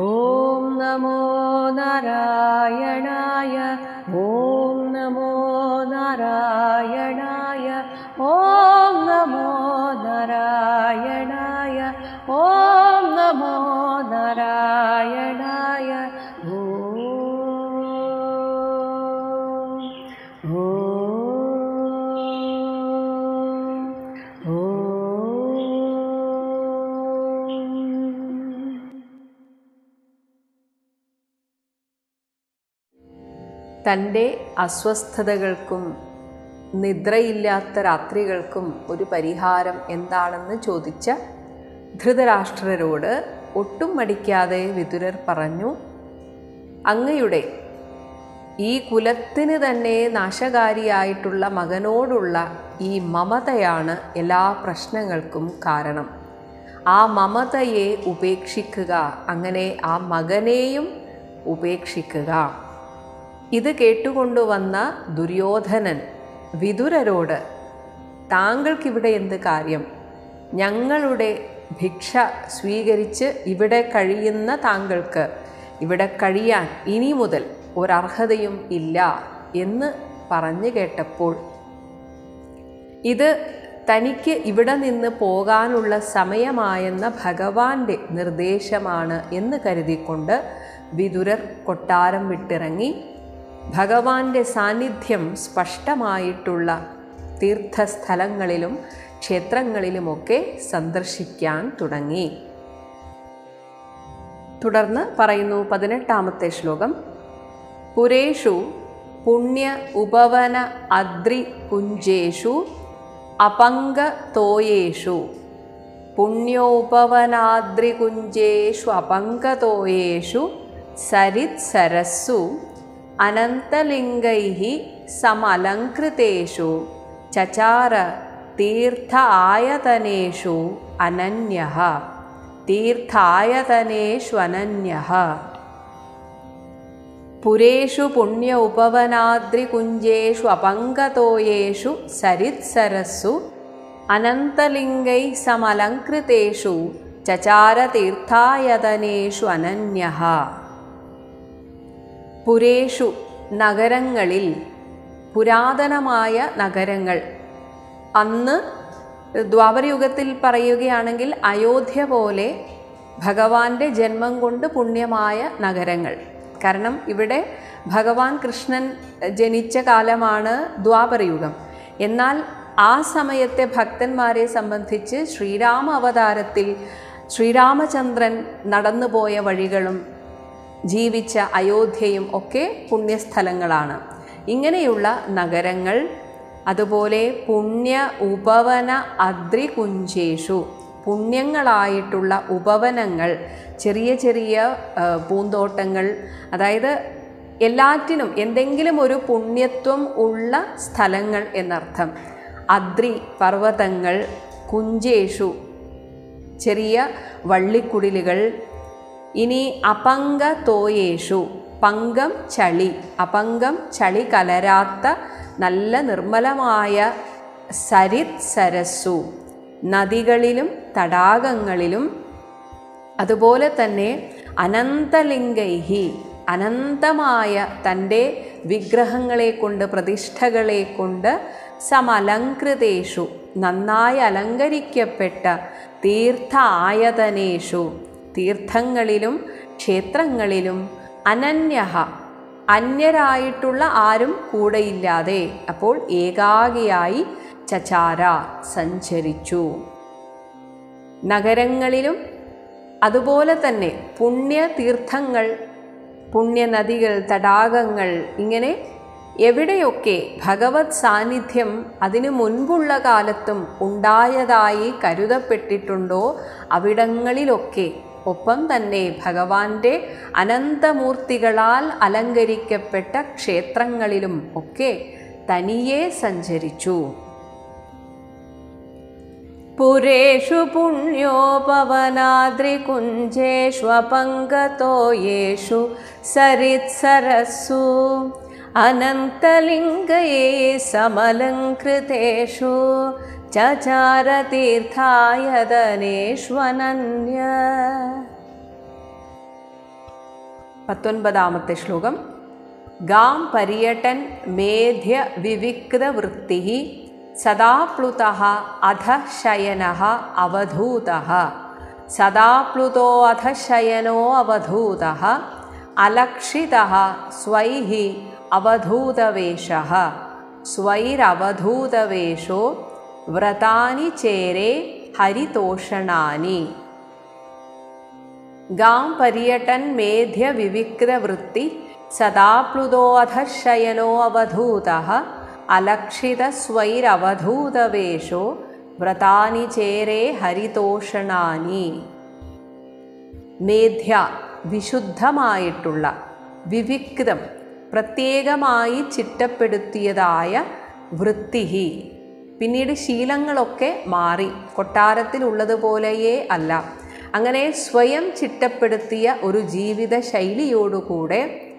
ॐ नमो नारायणाय തന്റെ അസ്വസ്ഥതകൾക്കും നിദ്രയില്ലാത്ത രാത്രികൾക്കും ഒരു പരിഹാരം എന്താണെന്ന് ചോദിച്ച ധൃതരാഷ്ട്രരോട് ഒട്ടും മടിക്കാതെ വിതുരർ പറഞ്ഞു അങ്ങയുടെ ഈ കുലത്തിന് തന്നെ നാശകാരിയായിട്ടുള്ള മകനോടുള്ള ഈ മമതയാണ് എല്ലാ പ്രശ്നങ്ങൾക്കും കാരണം. ആ മമതയെ ഉപേക്ഷിക്കുക അങ്ങനെ ആ മകനെയും ഉപേക്ഷിക്കുക. ഇത് കേട്ടുകൊണ്ടുവന്ന ദുര്യോധനൻ വിതുരരോട് താങ്കൾക്കിവിടെ എന്ത് കാര്യം? ഞങ്ങളുടെ ഭിക്ഷ സ്വീകരിച്ച് ഇവിടെ കഴിയുന്ന താങ്കൾക്ക് ഇവിടെ കഴിയാൻ ഇനി മുതൽ ഒരർഹതയും ഇല്ല എന്ന് പറഞ്ഞു കേട്ടപ്പോൾ ഇത് തനിക്ക് ഇവിടെ നിന്ന് പോകാനുള്ള സമയമായെന്ന ഭഗവാന്റെ നിർദ്ദേശമാണ് എന്ന് കരുതിക്കൊണ്ട് വിതുരർ കൊട്ടാരം വിട്ടിറങ്ങി ഭഗവാന്റെ സാന്നിധ്യം സ്പഷ്ടമായിട്ടുള്ള തീർത്ഥസ്ഥലങ്ങളിലും ക്ഷേത്രങ്ങളിലുമൊക്കെ സന്ദർശിക്കാൻ തുടങ്ങി. തുടർന്ന് പറയുന്നു പതിനെട്ടാമത്തെ ശ്ലോകം. പുരേഷു പുണ്യ ഉപവന അദ്രി കുഞ്ചേഷു അപങ്കതോയേഷു പുണ്യോപവനാദ്രികുഞ്ചേഷു അപങ്കതോയേഷു സരിത്സരസ്സു अनन्तलिङ्गैः समलङ्कृतेषु चचार तीर्थ आयतनेषु अनन्यः। तीर्थायतनेष्वनन्यः पुरेषु पुण्य उपवनाद्रिकुञ्जेषु अपङ्गतोयेषु सरित्सरस्सु अनन्तलिङ्गैः समलङ्कृतेषु चचारतीर्थायतनेषु अनन्यः। പുരേഷു നഗരങ്ങളിൽ പുരാതനമായ നഗരങ്ങൾ. അന്ന് ദ്വാപരയുഗത്തിൽ പറയുകയാണെങ്കിൽ അയോധ്യ പോലെ ഭഗവാന്റെ ജന്മം കൊണ്ട് പുണ്യമായ നഗരങ്ങൾ. കാരണം ഇവിടെ ഭഗവാൻ കൃഷ്ണൻ ജനിച്ച കാലമാണ് ദ്വാപരയുഗം. എന്നാൽ ആ സമയത്തെ ഭക്തന്മാരെ സംബന്ധിച്ച് ശ്രീരാമ അവതാരത്തിൽ ശ്രീരാമചന്ദ്രൻ നടന്നുപോയ വഴികളും ജീവിച്ച അയോധ്യയും ഒക്കെ പുണ്യസ്ഥലങ്ങളാണ്. ഇങ്ങനെയുള്ള നഗരങ്ങൾ അതുപോലെ പുണ്യ ഉപവന അദ്രികുഞ്ചേഷു പുണ്യങ്ങളായിട്ടുള്ള ഉപവനങ്ങൾ ചെറിയ ചെറിയ പൂന്തോട്ടങ്ങൾ അതായത് എല്ലാറ്റിനും എന്തെങ്കിലും ഒരു പുണ്യത്വം ഉള്ള സ്ഥലങ്ങൾ എന്നർത്ഥം. അദ്രി പർവതങ്ങൾ കുഞ്ചേഷു ചെറിയ വള്ളിക്കുടിലുകൾ ഇനി അപങ്ക തോയേഷു പങ്കം ചളി. അപങ്കം ചളി കലരാത്ത നല്ല നിർമ്മലമായ സരിത് സരസു നദികളിലും തടാകങ്ങളിലും അതുപോലെ തന്നെ അനന്തലിംഗൈഹി. അനന്തമായ തന്റെ വിഗ്രഹങ്ങളെ കൊണ്ട് പ്രതിഷ്ഠകളെ കൊണ്ട് സമലങ്കൃതേഷു നന്നായി അലങ്കരിക്കപ്പെട്ട തീർത്ഥ ആയതനേഷു തീർത്ഥങ്ങളിലും ക്ഷേത്രങ്ങളിലും അനന്യഹ അന്യരായിട്ടുള്ള ആരും കൂടെയില്ലാതെ അപ്പോൾ ഏകാകിയായി ചചാര സഞ്ചരിച്ചു. നഗരങ്ങളിലും അതുപോലെ തന്നെ പുണ്യതീർത്ഥങ്ങൾ പുണ്യനദികൾ തടാകങ്ങൾ ഇങ്ങനെ എവിടെയൊക്കെ ഭഗവത് സാന്നിധ്യം അതിനു മുൻപുള്ള കാലത്തും ഉണ്ടായതായി കരുതപ്പെട്ടിട്ടുണ്ടോ? അവിടങ്ങളിലൊക്കെ ഒപ്പം തന്നെ ഭഗവാന്റെ അനന്തമൂർത്തികളാൽ അലങ്കരിക്കപ്പെട്ട ക്ഷേത്രങ്ങളിലും ഒക്കെ തനിയെ സഞ്ചരിച്ചു പുരേഷു പുണ്യോപവനാദ്രികുഞ്ചേഷ്വപങ്കതോ യേഷു സരിത്സരസ്സു അനന്തലിംഗയേ സമലങ്കൃതേഷു ചചാരതീർത്ഥായതനേഷ്വനന്യ പത്തൊൻപതാമത്തെ ശ്ലോകം ഗാം പര്യടൻ മേധ്യ വിവിക്ത വൃത്തി സദാപ്ലുത അധശയന അവധൂത സദാപ്ലുതോ അധശയനോ അവധൂത അലക്ഷിത സ്വൈ അവധൂതവേഷ സ്വൈരവധൂതവേഷോ വ്രതാനി ചേരേ ഹരിതോഷണാനി ഗാം പര്യടൻ മേധ്യ വിവിക്ത വൃത്തി സദാപ്ലുതോധശയനോ അവധൂത അലക്ഷിത സ്വൈരവധൂതവേഷോ വ്രതാനി ചേരേ ഹരിതോഷണാനി മേധ്യ വിശുദ്ധമായിട്ടുള്ള വിവിക്തം പ്രത്യേകമായി ചിട്ടപ്പെടുത്തിയതായ വൃത്തിഹി പിന്നീട് ശീലങ്ങളൊക്കെ മാറി. കൊട്ടാരത്തിലുള്ളതുപോലെയേ അല്ല. അങ്ങനെ സ്വയം ചിട്ടപ്പെടുത്തിയ ഒരു ജീവിത ശൈലിയോടുകൂടെ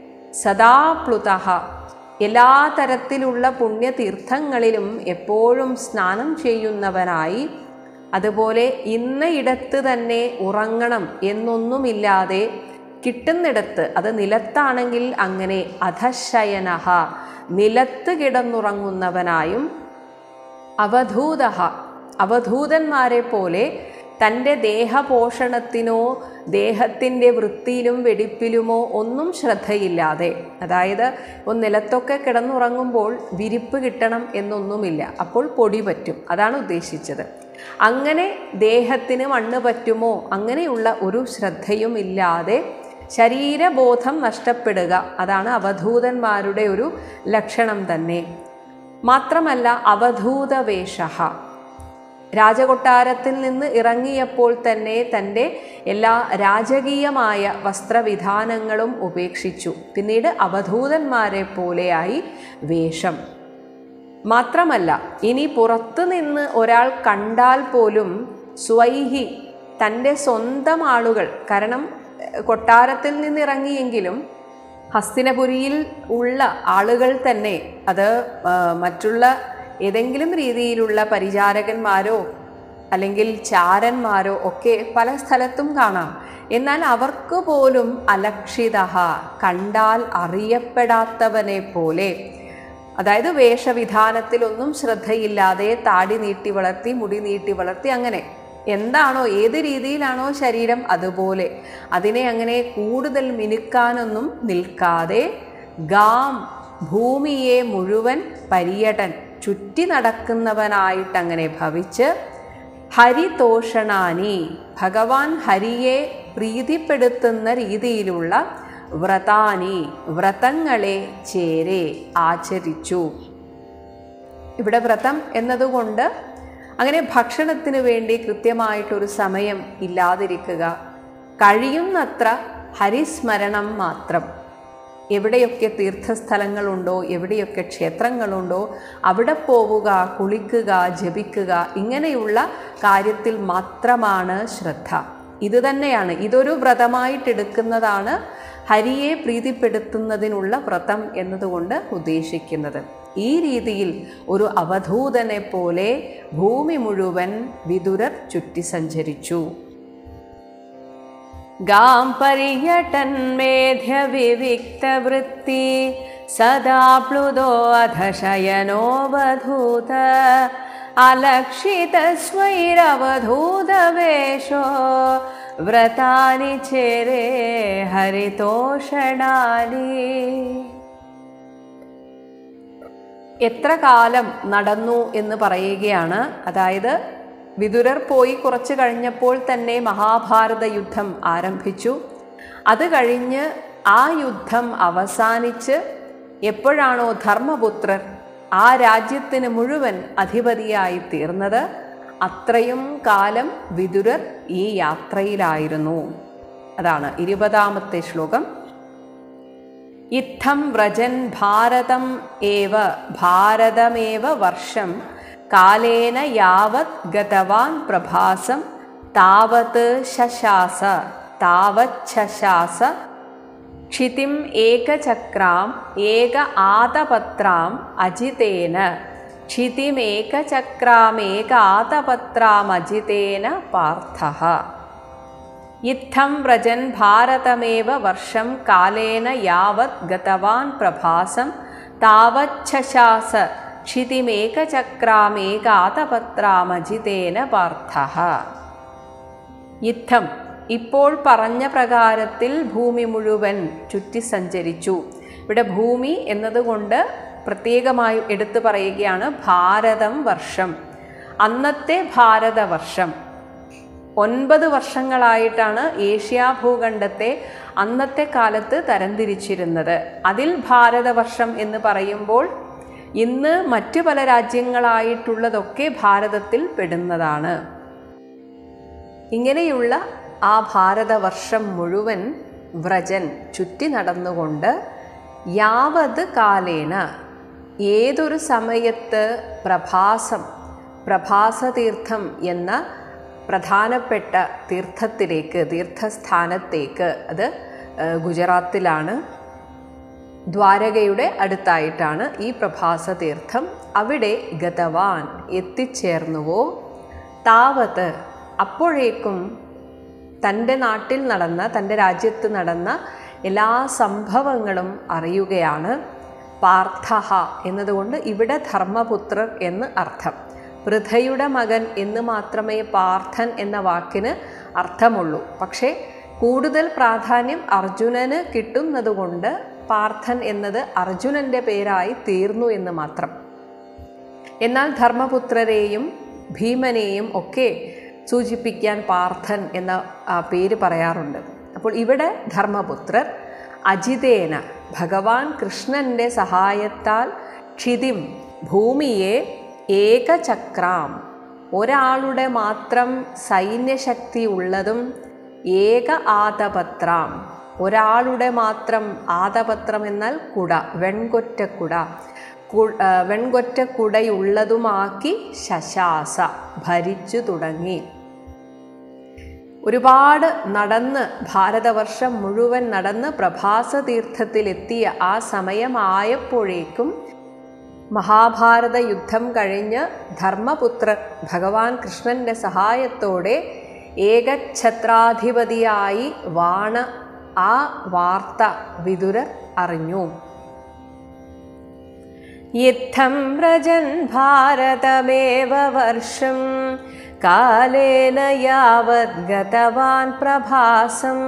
സദാപ്ലുത എല്ലാ തരത്തിലുള്ള പുണ്യതീർത്ഥങ്ങളിലും എപ്പോഴും സ്നാനം ചെയ്യുന്നവനായി അതുപോലെ ഇന്ന ഇടത്ത് തന്നെ ഉറങ്ങണം എന്നൊന്നുമില്ലാതെ കിട്ടുന്നിടത്ത് അത് നിലത്താണെങ്കിൽ അങ്ങനെ അധശയനഹ നിലത്ത് കിടന്നുറങ്ങുന്നവനായും അവധൂത അവധൂതന്മാരെ പോലെ തന്റെ ദേഹപോഷണത്തിനോ ദേഹത്തിന്റെ വൃത്തിയിലും വെടിപ്പിലുമോ ഒന്നും ശ്രദ്ധയില്ലാതെ അതായത് ഒന്ന് നിലത്തൊക്കെ കിടന്നുറങ്ങുമ്പോൾ വിരിപ്പ് കിട്ടണം എന്നൊന്നുമില്ല അപ്പോൾ പൊടി പറ്റും. അതാണ് ഉദ്ദേശിച്ചത്. അങ്ങനെ ദേഹത്തിന് മണ്ണ് പറ്റുമോ? അങ്ങനെയുള്ള ഒരു ശ്രദ്ധയും ഇല്ലാതെ ശരീരബോധം നഷ്ടപ്പെടുക അതാണ് അവധൂതന്മാരുടെ ഒരു ലക്ഷണം തന്നെ. മാത്രമല്ല അവധൂതവേഷ. രാജകൊട്ടാരത്തിൽ നിന്ന് ഇറങ്ങിയപ്പോൾ തന്നെ തന്റെ എല്ലാ രാജകീയമായ വസ്ത്രവിധാനങ്ങളും ഉപേക്ഷിച്ചു. പിന്നീട് അവധൂതന്മാരെ പോലെയായി വേഷം. മാത്രമല്ല ഇനി പുറത്തു നിന്ന് ഒരാൾ കണ്ടാൽ പോലും സ്വൈഹി തന്റെ സ്വന്തം ആളുകൾ കാരണം കൊട്ടാരത്തിൽ നിന്നിറങ്ങിയെങ്കിലും ഹസ്തിനപുരിയിൽ ഉള്ള ആളുകൾ തന്നെ അത് മറ്റുള്ള ഏതെങ്കിലും രീതിയിലുള്ള പരിചാരകന്മാരോ അല്ലെങ്കിൽ ചാരന്മാരോ ഒക്കെ പല സ്ഥലത്തും കാണാം. എന്നാൽ അവർക്ക് പോലും അലക്ഷിത കണ്ടാൽ അറിയപ്പെടാത്തവനെ പോലെ. അതായത് വേഷവിധാനത്തിലൊന്നും ശ്രദ്ധയില്ലാതെ താടി നീട്ടി വളർത്തി മുടി നീട്ടി വളർത്തി അങ്ങനെ. എന്താണോ ഏത് രീതിയിലാണോ ശരീരം അതുപോലെ. അതിനെ അങ്ങനെ കൂടുതൽ മിനുക്കാനൊന്നും നിൽക്കാതെ ഗാം ഭൂമിയെ മുഴുവൻ പര്യടൻ ചുറ്റി നടക്കുന്നവനായിട്ടങ്ങനെ ഭവിച്ച് ഹരിതോഷണാനി ഭഗവാൻ ഹരിയെ പ്രീതിപ്പെടുത്തുന്ന രീതിയിലുള്ള വ്രതാനി വ്രതങ്ങളെ ചേരെ ആചരിച്ചു. ഇവിടെ വ്രതം എന്നതുകൊണ്ട് അങ്ങനെ ഭക്ഷണത്തിന് വേണ്ടി കൃത്യമായിട്ടൊരു സമയം ഇല്ലാതിരിക്കുക. കഴിയുന്നത്ര ഹരിസ്മരണം മാത്രം. എവിടെയൊക്കെ തീർത്ഥസ്ഥലങ്ങളുണ്ടോ എവിടെയൊക്കെ ക്ഷേത്രങ്ങളുണ്ടോ അവിടെ പോവുക കുളിക്കുക ജപിക്കുക ഇങ്ങനെയുള്ള കാര്യത്തിൽ മാത്രമാണ് ശ്രദ്ധ. ഇത് തന്നെയാണ്. ഇതൊരു വ്രതമായിട്ടെടുക്കുന്നതാണ് ഹരിയെ പ്രീതിപ്പെടുത്തുന്നതിനുള്ള വ്രതം എന്നതുകൊണ്ട് ഉദ്ദേശിക്കുന്നത്. ഈ രീതിയിൽ ഒരു അവധൂതനെ പോലെ ഭൂമി മുഴുവൻ വിതുരർ ചുറ്റി സഞ്ചരിച്ചു ഗാം പര്യടൻ മേധ്യ വിവിക്തവൃത്തി അധശയനോവധൂത വ്രതാനി ചേരേ ഹരിതോഷണാനി എത്ര കാലം നടന്നു എന്ന് പറയുകയാണ്. അതായത് വിതുരർ പോയി കുറച്ച് കഴിഞ്ഞപ്പോൾ തന്നെ മഹാഭാരത യുദ്ധം ആരംഭിച്ചു. അത് കഴിഞ്ഞ് ആ യുദ്ധം അവസാനിച്ച് എപ്പോഴാണോ ധർമ്മപുത്രർ ആ രാജ്യത്തിന് മുഴുവൻ അധിപതിയായി തീർന്നത്? അത്രയും കാലം വിതുരർ ഈ യാത്രയിലായിരുന്നു. അതാണ് ഇരുപതാമത്തെ ശ്ലോകം. ഇത്തം വ്രജൻ ഭാരതം ഏവ ഭാരതമേവ വർഷം കാലേന യാവത് ഗതവാൻ പ്രഭാസം താവത് ശശാസ താവത് ശശാസ ക്ഷിതിം ഏകചക്രാം ഏക ആതപത്രാം അജിതേന. ക്ഷിതിമേകചക്രാമേക पार्थः। इत्थं ഇത്തം വ്രജൻ ഭാരതമേവ വർഷം കാലേന യാവത് ഗതവാൻ പ്രഭാസം താവച്ഛശാസ ക്ഷിതിമേകചക്രാമേകാതപത്രാമജിതേന പാർത്ഥ യുദ്ധം ഇപ്പോൾ പറഞ്ഞ പ്രകാരത്തിൽ ഭൂമി മുഴുവൻ ചുറ്റി സഞ്ചരിച്ചു ഇവിടെ ഭൂമി എന്നതുകൊണ്ട് പ്രത്യേകമായി എടുത്തു പറയുകയാണ് ഭാരതം വർഷം. അന്നത്തെ ഭാരതവർഷം ഒൻപത് വർഷങ്ങളായിട്ടാണ് ഏഷ്യാ ഭൂഖണ്ഡത്തെ അന്നത്തെ കാലത്ത് തരംതിരിച്ചിരുന്നത്. അതിൽ ഭാരതവർഷം എന്ന് പറയുമ്പോൾ ഇന്ന് മറ്റു പല രാജ്യങ്ങളായിട്ടുള്ളതൊക്കെ ഭാരതത്തിൽ പെടുന്നതാണ്. ഇങ്ങനെയുള്ള ആ ഭാരതവർഷം മുഴുവൻ വ്രജൻ ചുറ്റി നടന്നുകൊണ്ട് യാവത് കാലേന ഏതൊരു സമയത്ത് പ്രഭാസം പ്രഭാസതീർത്ഥം എന്ന പ്രധാനപ്പെട്ട തീർത്ഥത്തിലേക്ക് തീർത്ഥസ്ഥാനത്തേക്ക് അത് ഗുജറാത്തിലാണ്. ദ്വാരകയുടെ അടുത്തായിട്ടാണ് ഈ പ്രഭാസ തീർത്ഥം അവിടെ ഗതവാൻ എത്തിച്ചേർന്നുവോ? താവത്ത് അപ്പോഴേക്കും തന്റെ നാട്ടിൽ നടന്ന തന്റെ രാജ്യത്ത് നടന്ന എല്ലാ സംഭവങ്ങളും അറിയുകയാണ്. പാർത്ഥ എന്നതുകൊണ്ട് ഇവിടെ ധർമ്മപുത്രർ എന്ന് അർത്ഥം. പൃഥയുടെ മകൻ എന്ന് മാത്രമേ പാർത്ഥൻ എന്ന വാക്കിന് അർത്ഥമുള്ളൂ. പക്ഷേ കൂടുതൽ പ്രാധാന്യം അർജുനന് കിട്ടുന്നതുകൊണ്ട് പാർത്ഥൻ എന്നത് അർജുനന്റെ പേരായി തീർന്നു എന്ന് മാത്രം. എന്നാൽ ധർമ്മപുത്രരെയും ഭീമനെയും ഒക്കെ സൂചിപ്പിക്കാൻ പാർത്ഥൻ എന്ന പേര് പറയാറുണ്ട്. അപ്പോൾ ഇവിടെ ധർമ്മപുത്രർ അജിതേന ഭഗവാൻ കൃഷ്ണന്റെ സഹായത്താൽ ക്ഷിതിം ഭൂമിയെ ഏകചക്രാം. ഒരാളുടെ മാത്രം സൈന്യശക്തി ഉള്ളതും ഏക ആതപത്രാം ഒരാളുടെ മാത്രം ആതപത്രം എന്നാൽ കുട വെൺകൊറ്റക്കുട. കു- വെൺകൊറ്റ വെൺകൊറ്റക്കുടയുള്ളതുമാക്കി ശശാസ ഭരിച്ചു തുടങ്ങി. ഒരുപാട് നടന്ന് ഭാരതവർഷം മുഴുവൻ നടന്ന് പ്രഭാസ തീർത്ഥത്തിലെത്തിയ ആ സമയമായപ്പോഴേക്കും മഹാഭാരത യുദ്ധം കഴിഞ്ഞ് ധർമ്മപുത്രർ ഭഗവാൻ കൃഷ്ണന്റെ സഹായത്തോടെ ഏകഛത്രാധിപതിയായി വാണ ആ വാർത്ത വിതുരർ അറിഞ്ഞു. യുദ്ധം വ്രജൻ ഭാരതമേവ വർഷം കാലേന യാവത് ഗതവാൻ പ്രഭാസം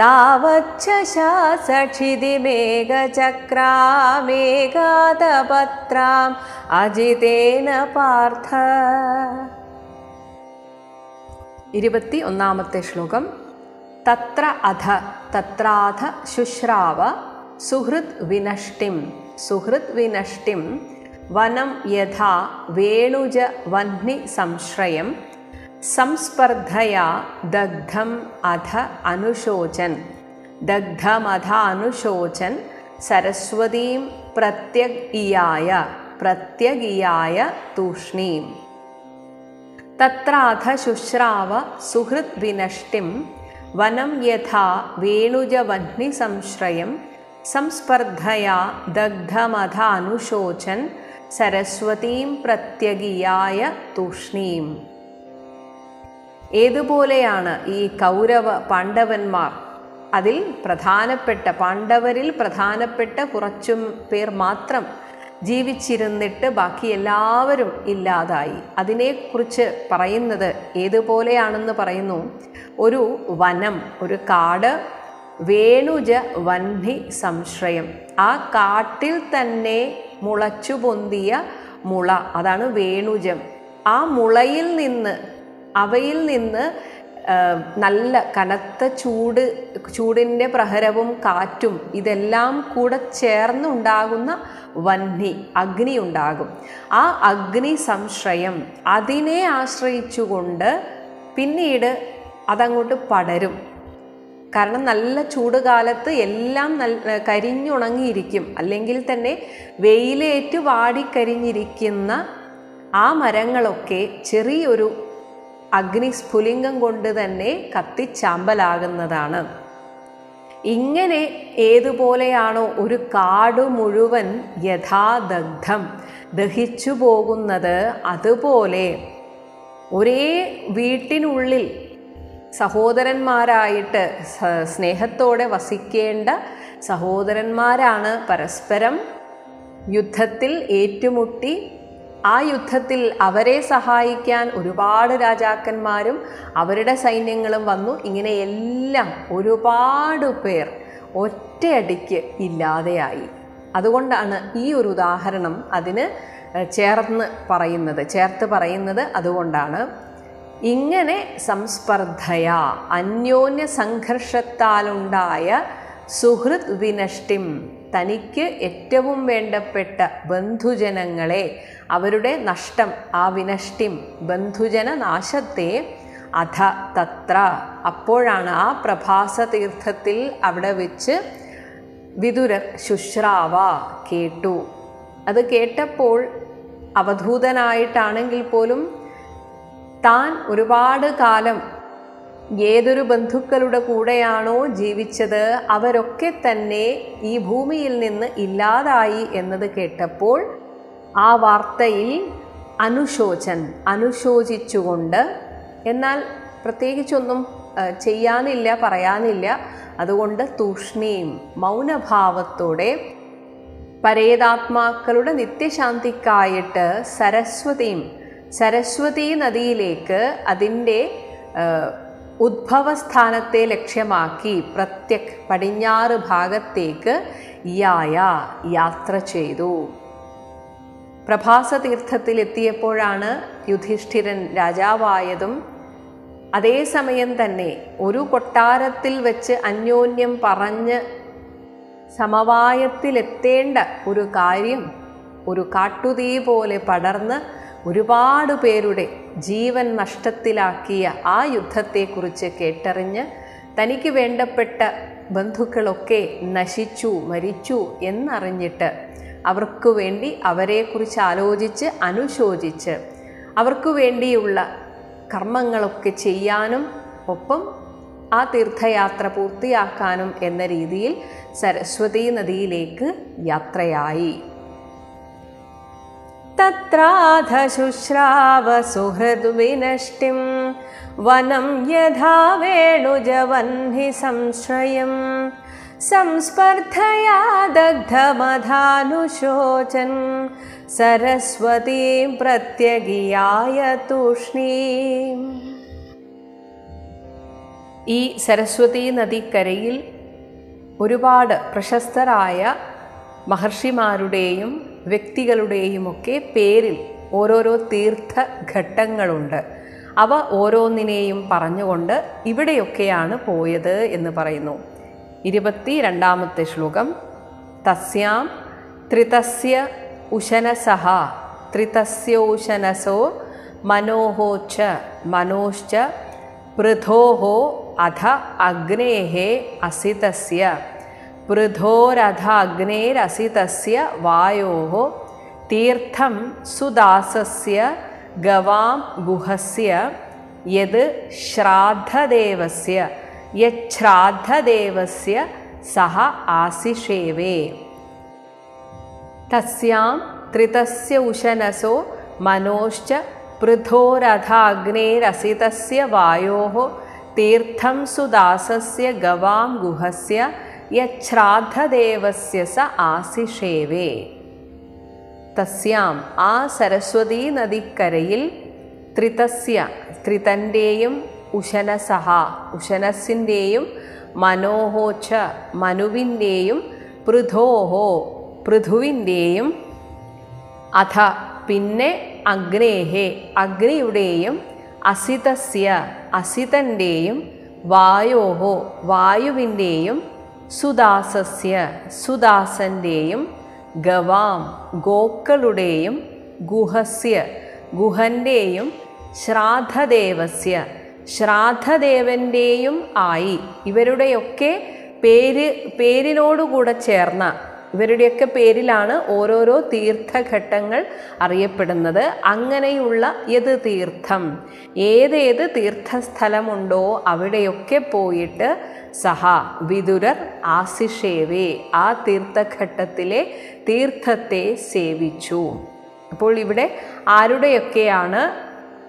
താവച്ഛ ശാസക്ഷിതിമേഘചക്രാമേഘാതപത്രാം അജിതേന പാർത്ഥ ഇരുപത്തി ഒന്നാമത്തെ ശ്ലോകം തത്ര അധ തത്രാധ ശുശ്രാവ സുഹൃത് വിനഷ്ടിം സുഹൃത് വിനഷ്ടിം वनं यथा वेणुजवह्निसंश्रयं संस्पर्धया दग्धम् अध अनुशोचन्। दग्धमध अनुशोचन् सरस्वतीं तूष्णीं तत्राध शुश्राव सुहृद्विनष्टिं वनं यथा वेणुजवह्निसंश्रयं संस्पर्धया दग्धमध अनुशोचन् സരസ്വതീം പ്രത്യകിയായ തൂഷ്ണീം. ഏതുപോലെയാണ് ഈ കൗരവ പാണ്ഡവന്മാർ? അതിൽ പ്രധാനപ്പെട്ട പാണ്ഡവരിൽ പ്രധാനപ്പെട്ട കുറച്ചും പേർ മാത്രം ജീവിച്ചിരുന്നിട്ട് ബാക്കി എല്ലാവരും ഇല്ലാതായി. അതിനെക്കുറിച്ച് പറയുന്നത് ഏതുപോലെയാണെന്ന് പറയുന്നു. ഒരു വനം ഒരു കാട് വേണുജ വൻഭി സംശ്രയം. ആ കാട്ടിൽ തന്നെ മുളച്ചു പൊന്തിയ മുള. അതാണ് വേണുജം. ആ മുളയിൽ നിന്ന് അവയിൽ നിന്ന് നല്ല കനത്ത ചൂട് ചൂടിന്റെ പ്രഹരവും കാറ്റും ഇതെല്ലാം കൂടെ ചേർന്നുണ്ടാകുന്ന വന്നി അഗ്നി ഉണ്ടാകും. ആ അഗ്നി സംശ്രയം അതിനെ ആശ്രയിച്ചുകൊണ്ട് പിന്നീട് അതങ്ങോട്ട് പടരും. കാരണം നല്ല ചൂട് കാലത്ത് എല്ലാം നല്ല കരിഞ്ഞുണങ്ങിയിരിക്കും. അല്ലെങ്കിൽ തന്നെ വെയിലേറ്റ് വാടിക്കരിഞ്ഞിരിക്കുന്ന ആ മരങ്ങളൊക്കെ ചെറിയൊരു അഗ്നിസ്ഫുലിംഗം കൊണ്ട് തന്നെ കത്തിച്ചാമ്പലാകുന്നതാണ്. ഇങ്ങനെ ഏതുപോലെയാണോ ഒരു കാട് മുഴുവൻ യഥാദഗ്ധം ദഹിച്ചു പോകുന്നത് അതുപോലെ ഒരേ വീട്ടിനുള്ളിൽ സഹോദരന്മാരായിട്ട് സ്നേഹത്തോടെ വസിക്കേണ്ട സഹോദരന്മാരാണ് പരസ്പരം യുദ്ധത്തിൽ ഏറ്റുമുട്ടി. ആ യുദ്ധത്തിൽ അവരെ സഹായിക്കാൻ ഒരുപാട് രാജാക്കന്മാരും അവരുടെ സൈന്യങ്ങളും വന്നു. ഇങ്ങനെ എല്ലാം ഒരുപാട് പേർ ഒറ്റയടിക്ക് ഇല്ലാതെയായി. അതുകൊണ്ടാണ് ഈ ഒരു ഉദാഹരണം അതിന് ചേർന്ന് പറയുന്നത് ചേർത്ത് പറയുന്നത്. അതുകൊണ്ടാണ് ഇങ്ങനെ സംസ്പർദ്ധയ അന്യോന്യ സംഘർഷത്താലുണ്ടായ സുഹൃത് വിനഷ്ടിം തനിക്ക് ഏറ്റവും വേണ്ടപ്പെട്ട ബന്ധുജനങ്ങളെ അവരുടെ നഷ്ടം ആ വിനഷ്ടിം ബന്ധുജന നാശത്തെ അധ തത്ര. അപ്പോഴാണ് ആ പ്രഭാസ തീർത്ഥത്തിൽ അവിടെ വെച്ച് വിതുരർ ശുശ്രാവ കേട്ടു. അത് കേട്ടപ്പോൾ അവധൂതനായിട്ടാണെങ്കിൽ പോലും താൻ ഒരുപാട് കാലം ഏതൊരു ബന്ധുക്കളുടെ കൂടെയാണോ ജീവിച്ചത് അവരൊക്കെ തന്നെ ഈ ഭൂമിയിൽ നിന്ന് ഇല്ലാതായി എന്നത് കേട്ടപ്പോൾ ആ വാർത്തയിൽ അനുശോചൻ അനുശോചിച്ചുകൊണ്ട് എന്നാൽ പ്രത്യേകിച്ചൊന്നും ചെയ്യാനില്ല പറയാനില്ല. അതുകൊണ്ട് തൂഷ്ണീം മൗനഭാവത്തോടെ പരേതാത്മാക്കളുടെ നിത്യശാന്തിക്കായിട്ട് സരസ്വതിയും സരസ്വതി നദിയിലേക്ക് അതിന്റെ ഉദ്ഭവസ്ഥാനത്തെ ലക്ഷ്യമാക്കി പ്രത്യക് പടിഞ്ഞാറ് ഭാഗത്തേക്ക് യായ യാത്ര ചെയ്തു. പ്രഭാസതീർത്ഥത്തിൽ എത്തിയപ്പോഴാണ് യുധിഷ്ഠിരൻ രാജാവായതും അതേസമയം തന്നെ ഒരു കൊട്ടാരത്തിൽ വെച്ച് അന്യോന്യം പറഞ്ഞ് സമവായത്തിലെത്തേണ്ട ഒരു കാര്യം ഒരു കാട്ടുതീ പോലെ പടർന്ന് ഒരുപാട് പേരുടെ ജീവൻ നഷ്ടത്തിലാക്കിയ ആ യുദ്ധത്തെക്കുറിച്ച് കേട്ടറിഞ്ഞ് തനിക്ക് വേണ്ടപ്പെട്ട ബന്ധുക്കളൊക്കെ നശിച്ചു മരിച്ചു എന്നറിഞ്ഞിട്ട് അവർക്ക് വേണ്ടി അവരെക്കുറിച്ച് ആലോചിച്ച് അനുശോചിച്ച് അവർക്ക് വേണ്ടിയുള്ള കർമ്മങ്ങളൊക്കെ ചെയ്യാനും ഒപ്പം ആ തീർത്ഥയാത്ര പൂർത്തിയാക്കാനും എന്ന രീതിയിൽ സരസ്വതി നദിയിലേക്ക് യാത്രയായി. തത്രാധ ശുശ്രാവ സുഹൃദ്വിനഷ്ടിം വനം യഥാ വേണുജവന്നി സംശ്രയം സംസ്പർദ്ധയാ ദഗ്ധമധാനുശോചൻ സരസ്വതീം പ്രത്യഗിയായ തൂഷ്ണീം ഈ സരസ്വതി നദിക്കരയിൽ ഒരുപാട് പ്രശസ്തരായ മഹർഷിമാരുടെയും വ്യക്തികളുടെയുമൊക്കെ പേരിൽ ഓരോരോ തീർത്ഥ തീർത്ഥഘട്ടങ്ങളുണ്ട്. അവ ഓരോന്നിനെയും പറഞ്ഞുകൊണ്ട് ഇവിടെയൊക്കെയാണ് പോയത് എന്ന് പറയുന്നു. ഇരുപത്തി രണ്ടാമത്തെ ശ്ലോകം. തസ്യാം ത്രിതസ്യ ഉശനസഹ. ത്രിതസ്യോശനസോ മനോഹോ ച. മനോശ്ച പൃഥോഹോ അധ അഗ്നേഹേ അസിതस्य पृथोरथाग्नेरसितस्य वायोः तीर्थं सुदासस्य गवां गुहस्य यद् श्राद्धदेवस्य यच्छ्राद्धदेवस्य सः आसिषेवे। तस्यां त्रितस्य उशनसो मनोश्च पृथोरथाग्नेरसितस्य वायोः तीर्थं सुदासस्य गवां गुहस्य യശ്രാദ്ധദേവസ്യ സ ആസിഷേവേ. തസ്യാം ആ സരസ്വതീ നദിക്കരയിൽ ത്രിതസ്യ ത്രിതന്റെയും ഉശനസഹ ഉശനസിന്റെയും മനോഹോച്ച മനുവിന്റെയും പൃഥോഹോ പൃഥുവിന്റെയും അഥ പിന്നെ അഗ്നേഹേ അഗ്നിയുടെയും അസിതസ്യ അസിതന്റെയും വായോഹോ വായുവിന്റെയും സുദാസസ്യ സുദാസന്റെയും ഗവാം ഗോക്കളുടെയും ഗുഹസ്യ ഗുഹന്റെയും ശ്രാദ്ധദേവസ്യ ശ്രാദ്ധദേവന്റെയും ആയി. ഇവരുടെയൊക്കെ പേര് പേരിനോടുകൂടെ ചേർന്ന ഇവരുടെയൊക്കെ പേരിലാണ് ഓരോരോ തീർത്ഥഘട്ടങ്ങൾ അറിയപ്പെടുന്നത്. അങ്ങനെയുള്ള യത് തീർത്ഥം ഏതേത് തീർത്ഥസ്ഥലമുണ്ടോ അവിടെയൊക്കെ പോയിട്ട് സഹ വിതുരർ ആസിഷേവേ ആ തീർത്ഥഘട്ടത്തിലെ തീർത്ഥത്തെ സേവിച്ചു. അപ്പോൾ ഇവിടെ ആരുടെയൊക്കെയാണ്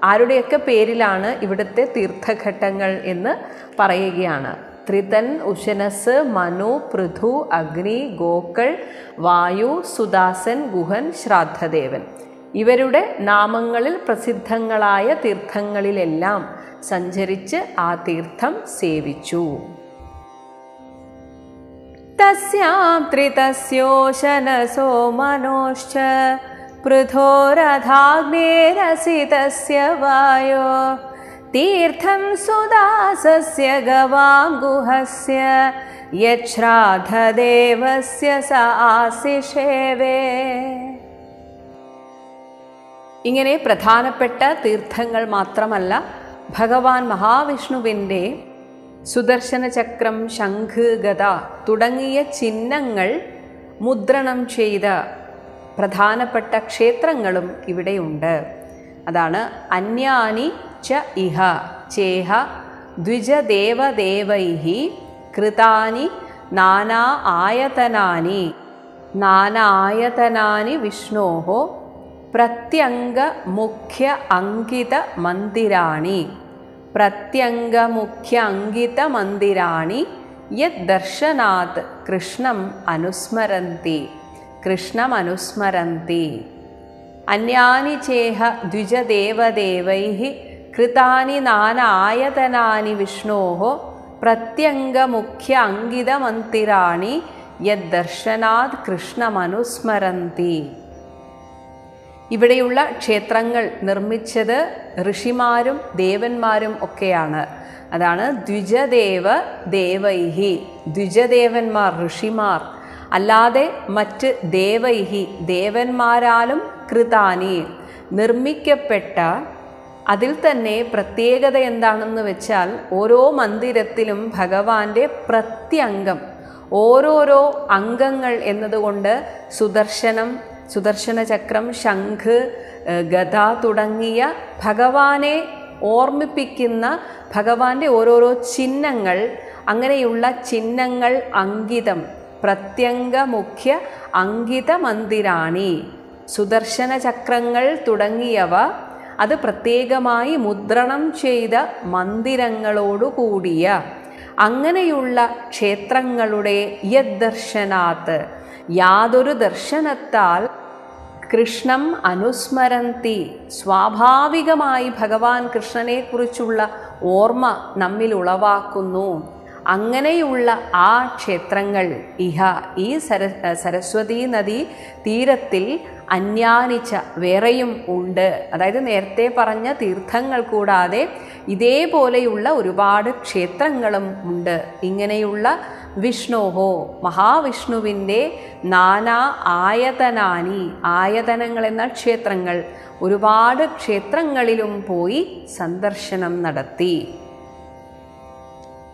ആരുടെയൊക്കെ പേരിലാണ് ഇവിടുത്തെ തീർത്ഥഘട്ടങ്ങൾ എന്ന് പറയുകയാണ്. ത്രിതൻ ഉശനസ് മനു പൃഥു അഗ്നി ഗോക്കൾ വായു സുദാസൻ ഗുഹൻ ശ്രാദ്ധദേവൻ. ഇവരുടെ നാമങ്ങളിൽ പ്രസിദ്ധങ്ങളായ തീർത്ഥങ്ങളിലെല്ലാം സഞ്ചരിച്ച് ആ തീർത്ഥം സേവിച്ചു. തസ്യാം മനോശ്ച പൃഥോരഥാഗ്നേരസിതസ്യ വായോ തീർത്ഥം സുദാസസ്യ ഗവാംഗുഹസ്യ യശ്രാദ്ധദേവസ്യ സ ആസിഷേവേ ഇങ്ങനെ പ്രധാനപ്പെട്ട തീർത്ഥങ്ങൾ മാത്രമല്ല ഭഗവാൻ മഹാവിഷ്ണുവിന്റെ സുദർശന ചക്രം ശംഖ് ഗത തുടങ്ങിയ ചിഹ്നങ്ങൾ മുദ്രണം ചെയ്ത പ്രധാനപ്പെട്ട ക്ഷേത്രങ്ങളും ഇവിടെയുണ്ട്. അതാണ് അന്യാനി ച ഇഹ ചേഹ ദ്വിജദേവദേവൈ കൃതാനി നാനാ ആയതനാനി നാനായതനാനി വിഷ്ണോ പ്രത്യംഗ മുഖ്യ അങ്കിത മന്ദിരാണി പ്രത്യംഗ മുഖ്യ അങ്കിത മന്ദിരാണി അന്യാനി ചേഹ ദ്വിജദേവദേവൈ കൃതാനി നാനായതനാനി വിഷ്ണോ പ്രത്യംഗമുഖ്യ അങ്കിതമന്തിരാണി യദ്ദർശനാത് കൃഷ്ണമനുസ്മരന്തി. ഇവിടെയുള്ള ക്ഷേത്രങ്ങൾ നിർമ്മിച്ചത് ഋഷിമാരും ദേവന്മാരും ഒക്കെയാണ്. അതാണ് ദ്വിജദേവ ദേവൈഹി ദ്വിജദേവന്മാർ ഋഷിമാർ അല്ലാതെ മറ്റ് ദേവൈഹി ദേവന്മാരാലും കൃതാനി. നിർമ്മിക്കപ്പെട്ട അതിൽ തന്നെ പ്രത്യേകത എന്താണെന്ന് വെച്ചാൽ ഓരോ മന്ദിരത്തിലും ഭഗവാന്റെ പ്രത്യംഗം ഓരോരോ അംഗങ്ങൾ എന്നതുകൊണ്ട് സുദർശനം സുദർശന ചക്രം ശംഖ് ഗത തുടങ്ങിയ ഭഗവാനെ ഓർമ്മിപ്പിക്കുന്ന ഭഗവാന്റെ ഓരോരോ ചിഹ്നങ്ങൾ അങ്ങനെയുള്ള ചിഹ്നങ്ങൾ അങ്കിതം. പ്രത്യംഗ മുഖ്യ അങ്കിത മന്ദിരാണി സുദർശന ചക്രങ്ങൾ തുടങ്ങിയവ അത് പ്രത്യേകമായി മുദ്രണം ചെയ്ത മന്ദിരങ്ങളോടുകൂടിയ അങ്ങനെയുള്ള ക്ഷേത്രങ്ങളുടെ യദ്ദർശനാത്ത്. യാതൊരു ദർശനത്താൽ കൃഷ്ണം അനുസ്മരന്തി. സ്വാഭാവികമായി ഭഗവാൻ കൃഷ്ണനെക്കുറിച്ചുള്ള ഓർമ്മ നമ്മിൽ ഉളവാക്കുന്നു. അങ്ങനെയുള്ള ആ ക്ഷേത്രങ്ങൾ ഇഹ ഈ സര സരസ്വതീ നദി തീരത്തിൽ അന്യാനിച്ച വേറെയും ഉണ്ട്. അതായത് നേരത്തെ പറഞ്ഞ തീർത്ഥങ്ങൾ കൂടാതെ ഇതേപോലെയുള്ള ഒരുപാട് ക്ഷേത്രങ്ങളും ഉണ്ട്. ഇങ്ങനെയുള്ള വിഷ്ണുഹോ മഹാവിഷ്ണുവിന്റെ നാനാ ആയതനാനി ആയതനങ്ങൾ എന്ന ക്ഷേത്രങ്ങൾ ഒരുപാട് ക്ഷേത്രങ്ങളിലും പോയി സന്ദർശനം നടത്തി.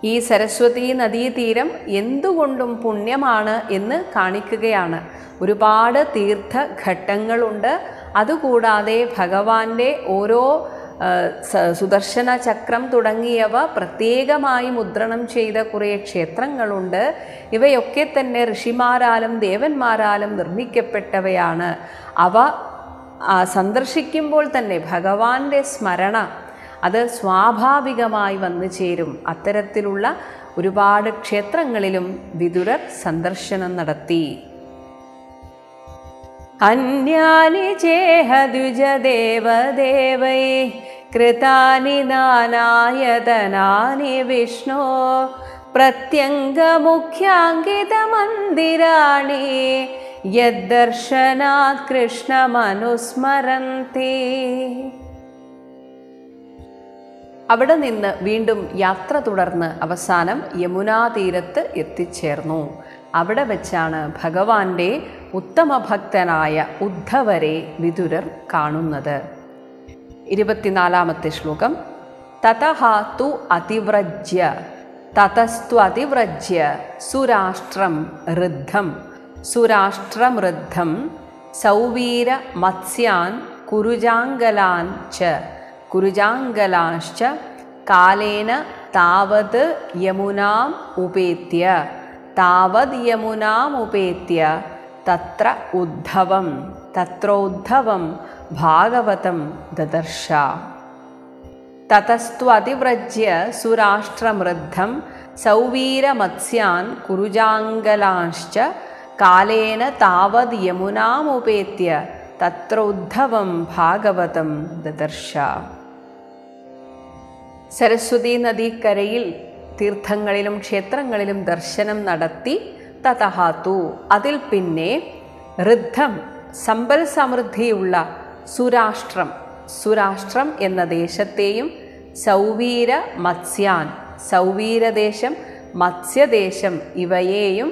ഈ സരസ്വതി നദീതീരം എന്തുകൊണ്ടും പുണ്യമാണ് എന്ന് കാണിക്കുകയാണ്. ഒരുപാട് തീർത്ഥഘട്ടങ്ങളുണ്ട്. അതുകൂടാതെ ഭഗവാന്റെ ഓരോ സുദർശന ചക്രം തുടങ്ങിയവ പ്രത്യേകമായി മുദ്രണം ചെയ്ത കുറേ ക്ഷേത്രങ്ങളുണ്ട്. ഇവയൊക്കെ തന്നെ ഋഷിമാരാലും ദേവന്മാരാലും നിർമ്മിക്കപ്പെട്ടവയാണ്. അവ സന്ദർശിക്കുമ്പോൾ തന്നെ ഭഗവാന്റെ സ്മരണ അത് സ്വാഭാവികമായി വന്നു ചേരും. അത്തരത്തിലുള്ള ഒരുപാട് ക്ഷേത്രങ്ങളിലും വിതുരർ സന്ദർശനം നടത്തി. അന്യാനി ചേഹദ്വിജദേവദേവൈ കൃതാനി നാനായതനാനി വിഷ്ണു പ്രത്യംഗമുഖ്യാങ്കിതമന്ദിരാണി യദ്ദർശനാത് കൃഷ്ണമനുസ്മരന്തി. അവിടെ നിന്ന് വീണ്ടും യാത്ര തുടർന്ന് അവസാനം യമുനാ തീരത്ത് എത്തിച്ചേർന്നു. അവിടെ വെച്ചാണ് ഭഗവാന്റെ ഉത്തമഭക്തനായ ഉദ്ധവരെ വിതുരർ കാണുന്നത്. ഇരുപത്തിനാലാമത്തെ ശ്ലോകം. തതഹ തു അതിവ്രജ്യ തതസ്തു അതിവ്രജ്യ സുരാഷ്ട്രം ഋദ്ധം സുരാഷ്ട്രമൃദ്ധം സൗവീര മത്സ്യാൻ കുരുജാങ്കലാൻ ച. कुरुजाङ्गलांश्च कालेन तावत् यमुनाम् उपेत्य तावद् यमुनामुपेत्य तत्र उद्धवं तत्रोद्धवं भागवतं ददर्शा। ततस्त्वतिव्रज्य सुराष्ट्रमृद्धं सौवीरमत्स्यान् कुरुजाङ्गलांश्च कालेन तावद् यमुनामुपेत्य तत्रोद्धवं भागवतं ददर्श। സരസ്വതി നദീക്കരയിൽ തീർത്ഥങ്ങളിലും ക്ഷേത്രങ്ങളിലും ദർശനം നടത്തി തതഹാത്തു അതിൽ പിന്നെ ഋദ്ധം സമ്പൽ സമൃദ്ധിയുള്ള സുരാഷ്ട്രം. സുരാഷ്ട്രം എന്ന ദേശത്തെയും സൗവീര മത്സ്യാൻ സൗവീരദേശം മത്സ്യദേശം ഇവയെയും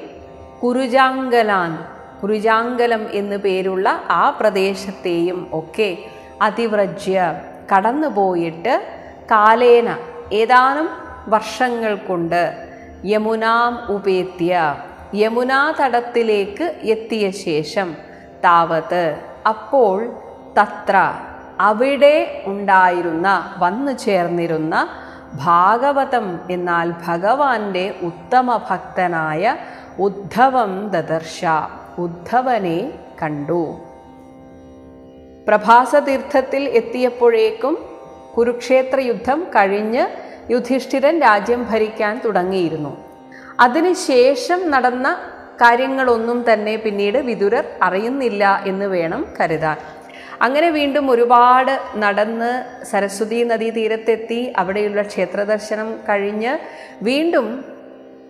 കുരുജാങ്കലാൻ കുരുജാങ്കലം എന്നു പേരുള്ള ആ പ്രദേശത്തെയും ഒക്കെ അതിവ്രജ്യ കടന്നുപോയിട്ട് കാലേന. ഏതാനും വർഷങ്ങൾ കൊണ്ട് യമുനാം ഉപേത്യ. യമുനാ തടത്തിലേക്ക് എത്തിയ ശേഷം താവത്ത്. അപ്പോൾ തത്ര അവിടെ ഉണ്ടായിരുന്ന വന്നു ചേർന്നിരുന്ന ഭാഗവതം എന്നാൽ ഭഗവാന്റെ ഉത്തമ ഭക്തനായ ഉദ്ധവം ദദർശ. ഉദ്ധവനെ കണ്ടു. പ്രഭാസതീർത്ഥത്തിൽ എത്തിയപ്പോഴേക്കും കുരുക്ഷേത്ര യുദ്ധം കഴിഞ്ഞ് യുധിഷ്ഠിരൻ രാജ്യം ഭരിക്കാൻ തുടങ്ങിയിരുന്നു. അതിനുശേഷം നടന്ന കാര്യങ്ങളൊന്നും തന്നെ പിന്നീട് വിതുരർ അറിയുന്നില്ല എന്ന് വേണം കരുതാൻ. അങ്ങനെ വീണ്ടും ഒരുപാട് നടന്ന് സരസ്വതി നദീ തീരത്തെത്തി അവിടെയുള്ള ക്ഷേത്രദർശനം കഴിഞ്ഞ് വീണ്ടും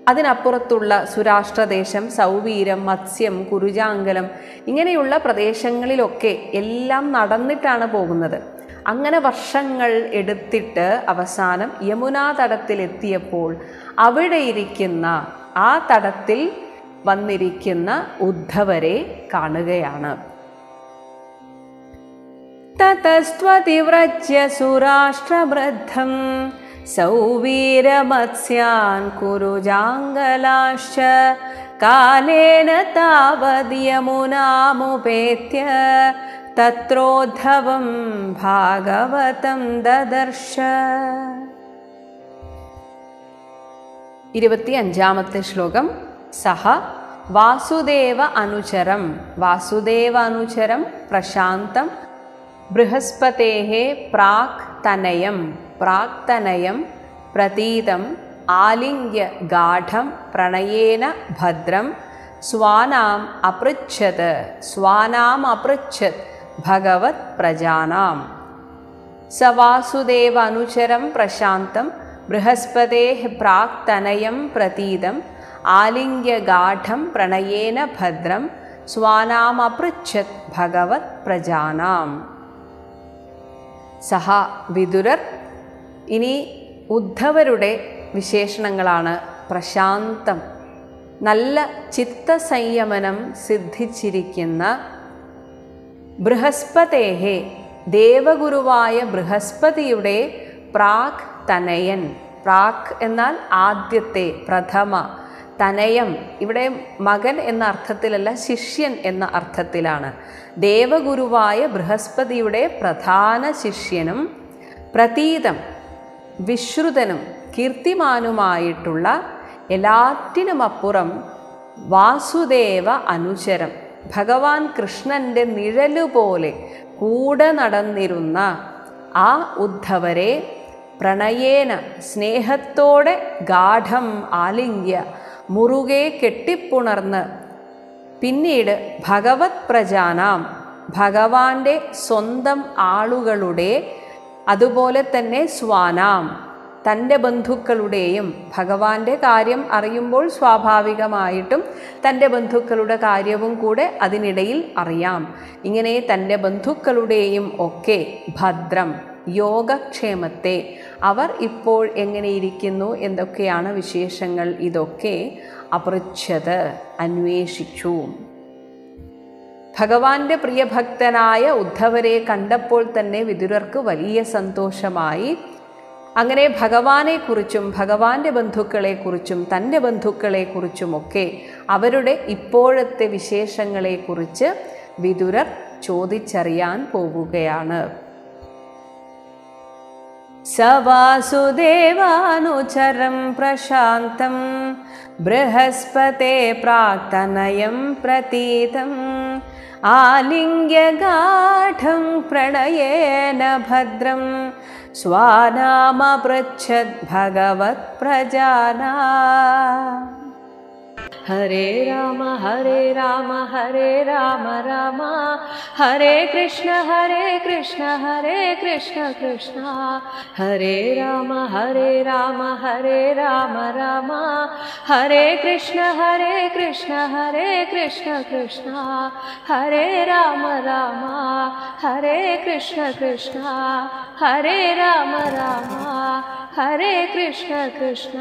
അതിനപ്പുറത്തുള്ള സുരാഷ്ട്രദേശം സൗവീരം മത്സ്യം കുരുജാങ്കലം ഇങ്ങനെയുള്ള പ്രദേശങ്ങളിലൊക്കെ എല്ലാം നടന്നിട്ടാണ് പോകുന്നത്. അങ്ങനെ വർഷങ്ങൾ എടുത്തിട്ട് അവസാനം യമുനാ തടത്തിലെത്തിയപ്പോൾ അവിടെ ഇരിക്കുന്ന ആ തടത്തിൽ വന്നിരിക്കുന്ന ഉദ്ധവരെ കാണുകയാണ്. തതസ്ത്വതിവ്രജ്യ സുരാഷ്ട്രവൃദ്ധം സൗവീരമത്സ്യാൻ കുരുജാംഗലാശ്ച കാലേന तत्रोद्धवं भागवतं श्लोकं सः वासुदेव अनुचरं वासुदेव अनुचरं प्रशान्तं बृहस्पतेः प्राक्तनयं प्राक्तनयं प्रतीतम् आलिङ्ग्य गाढं प्रणयेन भद्रं स्वानाम् अपृच्छत् स्वानाम् स्वानामपृच्छत् ഭഗവത് പ്രജാനാം. സ വാസുദേവ അനുചരം പ്രശാന്തം ബൃഹസ്പതേ പ്രാക് തനയം പ്രതീതം ആലിംഗ്യ ഗാഠം പ്രണയേന ഭദ്രം സ്വാനാമപൃച്ഛത് ഭഗവത് പ്രജാനാം. സഹ വിതുരർ ഇനി ഉദ്ധവരുടെ വിശേഷണങ്ങളാണ് പ്രശാന്തം. നല്ല ചിത്തസംയമനം സിദ്ധിച്ചിരിക്കുന്ന ബൃഹസ്പതേഹെ ദേവഗുരുവായ ബൃഹസ്പതിയുടെ പ്രാക് തനയൻ. പ്രാക് എന്നാൽ ആദ്യത്തെ പ്രഥമ. തനയം ഇവിടെ മകൻ എന്ന അർത്ഥത്തിലല്ല ശിഷ്യൻ എന്ന അർത്ഥത്തിലാണ്. ദേവഗുരുവായ ബൃഹസ്പതിയുടെ പ്രധാന ശിഷ്യനും പ്രതീതം വിശ്രുതനും കീർത്തിമാനുമായിട്ടുള്ള എല്ലാറ്റിനുമപ്പുറം വാസുദേവ അനുചരം. ഭഗവാൻ കൃഷ്ണന്റെ നിഴലുപോലെ കൂടെ നടന്നിരുന്ന ആ ഉദ്ധവരെ പ്രണയേന സ്നേഹത്തോടെ ഗാഠം ആലിംഗ്യ മുറുകെ കെട്ടിപ്പുണർന്ന് പിന്നീട് ഭഗവത് പ്രജാനാം ഭഗവാന്റെ സ്വന്തം ആളുകളുടെ അതുപോലെ തന്നെ സ്വാനാം തന്റെ ബന്ധുക്കളുടെയും ഭഗവാന്റെ കാര്യം അറിയുമ്പോൾ സ്വാഭാവികമായിട്ടും തന്റെ ബന്ധുക്കളുടെ കാര്യവും കൂടെ അതിനിടയിൽ അറിയാം. ഇങ്ങനെ തന്റെ ബന്ധുക്കളുടെയും ഒക്കെ ഭദ്രം യോഗക്ഷേമത്തെ അവർ ഇപ്പോൾ എങ്ങനെയിരിക്കുന്നു എന്തൊക്കെയാണ് വിശേഷങ്ങൾ ഇതൊക്കെ അപൃച്ഛത് അന്വേഷിച്ചു. ഭഗവാന്റെ പ്രിയഭക്തനായ ഉദ്ധവരെ കണ്ടപ്പോൾ തന്നെ വിതുരർക്ക് വലിയ സന്തോഷമായി. അങ്ങനെ ഭഗവാനെക്കുറിച്ചും ഭഗവാന്റെ ബന്ധുക്കളെക്കുറിച്ചും തന്റെ ബന്ധുക്കളെക്കുറിച്ചുമൊക്കെ അവരുടെ ഇപ്പോഴത്തെ വിശേഷങ്ങളെക്കുറിച്ച് വിതുരർ ചോദിച്ചറിയാൻ പോവുകയാണ്. സവാസുദേവാനുചരം പ്രശാന്തം ബൃഹസ്പത്തെ പ്രാക്തനയം പ്രതീതം ആലിംഗ്യഗാഠം പ്രണയേന ഭദ്രം स्वानामपृच्छद्भगवत्प्रजाना हरे राम हरे राम हरे राम राम। हरे कृष्ण हरे कृष्ण हरे कृष्ण कृष्ण। हरे राम हरे राम हरे राम राम। हरे कृष्ण हरे कृष्ण हरे कृष्ण कृष्ण। हरे राम राम। हरे कृष्ण कृष्ण। हरे राम राम। हरे कृष्ण कृष्ण।